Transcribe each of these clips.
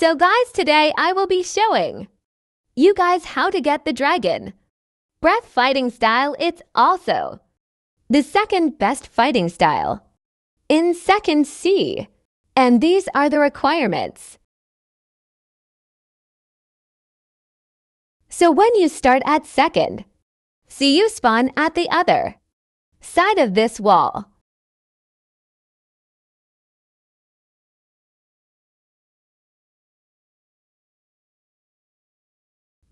So guys, today I will be showing you guys how to get the dragon. Breath fighting style, it's also the second best fighting style in second Sea. And these are the requirements. So when you start at second, sea you spawn at the other side of this wall.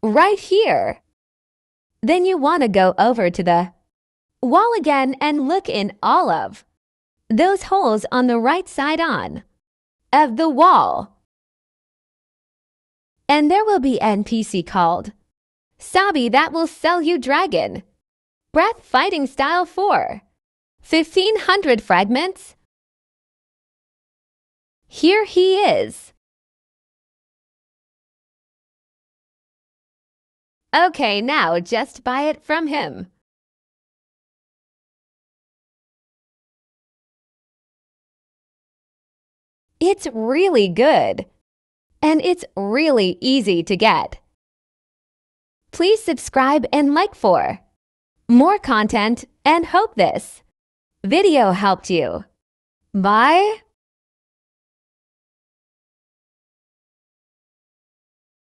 Right here. Then you want to go over to the wall again and look in all of those holes on the right side on of the wall. And there will be NPC called Sabi that will sell you dragon. Breath fighting style 4. 1500 fragments. Here he is. Okay, now just buy it from him. It's really good. And it's really easy to get. Please subscribe and like for more content and hope this video helped you. Bye.